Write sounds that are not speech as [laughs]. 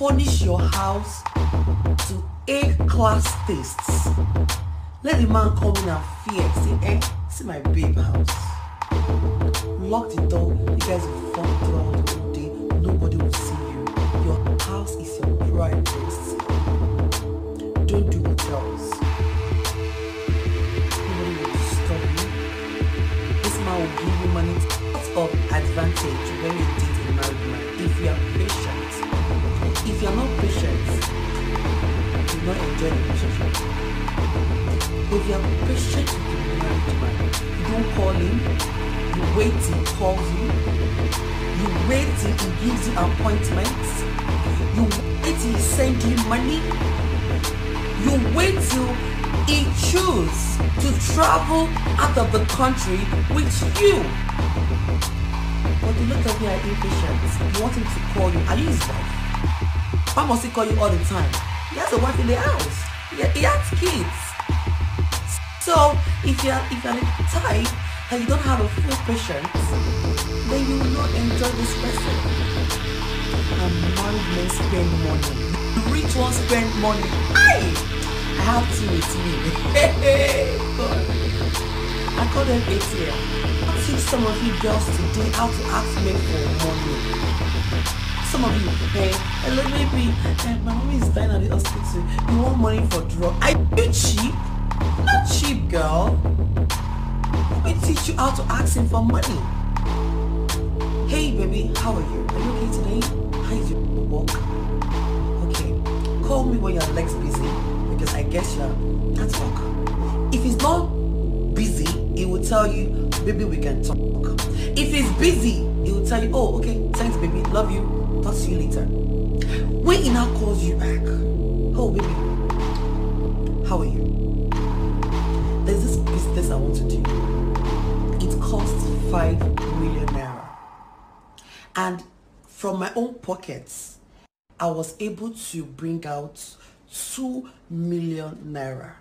furnish your house to A-class tastes. Let the man come in and fear. Say, eh, see my babe house. Lock the door. You guys will fuck throughout the whole day. Nobody will see you. Your house is your privacy. Don't do hotels. Nobody will stop you. This man will give you money. Lots of advantage when you date a married man if you are patient. Not enjoy the relationship. If you are patient with a married man, you don't call him, you wait till he calls you, you wait till he gives you appointments, you wait till he sends you money, you wait till he choose to travel out of the country with you. But you look at me are impatient. You want him to call you. Are you his wife? Why must he call you all the time? He has a wife in the house. He, he has kids. So if you're if you're the type and you don't have a full patience, then you will not enjoy this person. And married men spend money. The rich ones spend money. I have two with me. God. [laughs] I call them ATM. I teach some of you girls today how to ask men for money. Some of you, hey, hello baby, eh, my mommy is dying You want money for drug? Are you cheap? Not cheap, girl. Let me teach you how to ask him for money. Hey baby, how are you? Are you okay today? How is your walk? Okay. Call me when your legs busy because I guess you're at work. Tell you, baby, we can talk. If he's busy, he will tell you, oh, okay, thanks, baby, love you, talk to you later. When he now calls you back, oh, baby, how are you? There's this business I want to do. It costs 5 million naira. And from my own pockets, I was able to bring out 2 million naira.